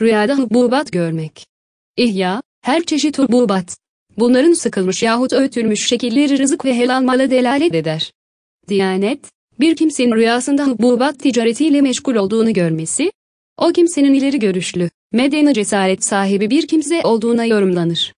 Rüyada hububat görmek. İhya, her çeşit hububat. Bunların sıkılmış yahut öğütülmüş şekilleri rızık ve helal mala delalet eder. Diyanet, bir kimsenin rüyasında hububat ticaretiyle meşgul olduğunu görmesi, o kimsenin ileri görüşlü, medeni cesaret sahibi bir kimse olduğuna yorumlanır.